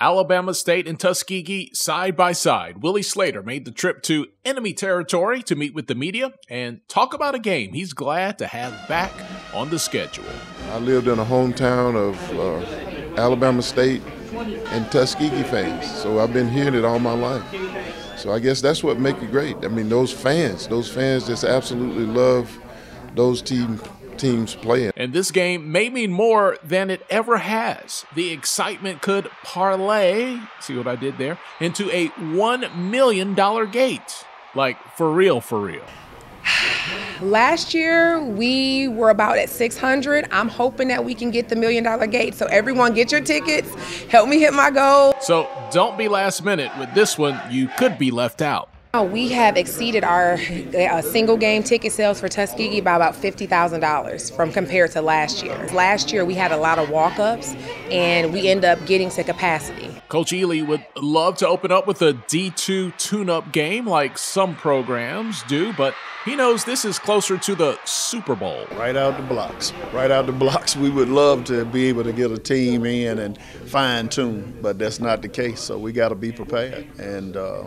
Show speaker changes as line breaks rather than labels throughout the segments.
Alabama State and Tuskegee side by side. Willie Slater made the trip to enemy territory to meet with the media and talk about a game he's glad to have back on the schedule.
I lived in a hometown of uh, Alabama State and Tuskegee fans, so I've been hearing it all my life. So I guess that's what makes it great. I mean, those fans, those fans just absolutely love those team teams playing.
And this game may mean more than it ever has. The excitement could parlay, see what I did there, into a $1 million gate. Like, for real, for real.
Last year we were about at 600. I'm hoping that we can get the million dollar gate. So everyone get your tickets. Help me hit my goal.
So don't be last minute with this one. You could be left out.
Oh, we have exceeded our uh, single game ticket sales for Tuskegee by about $50,000 from compared to last year. Last year we had a lot of walk ups and we end up getting to capacity.
Coach Ely would love to open up with a D2 tune up game like some programs do, but he knows this is closer to the Super Bowl.
Right out the blocks. Right out the blocks. We would love to be able to get a team in and fine tune, but that's not the case. So we got to be prepared. And, uh,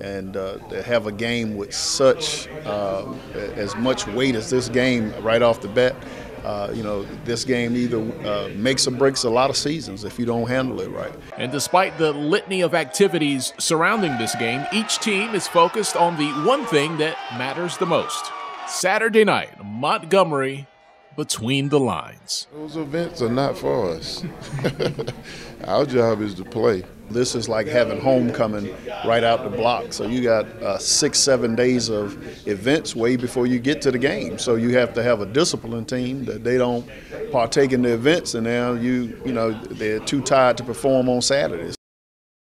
and uh, to have a game with such uh, as much weight as this game right off the bat, uh, you know, this game either uh, makes or breaks a lot of seasons if you don't handle it right.
And despite the litany of activities surrounding this game, each team is focused on the one thing that matters the most. Saturday night, Montgomery between the lines.
Those events are not for us. Our job is to play.
This is like having homecoming right out the block. So you got uh, six, seven days of events way before you get to the game. So you have to have a disciplined team that they don't partake in the events, and now you, you know, they're too tired to perform on Saturdays.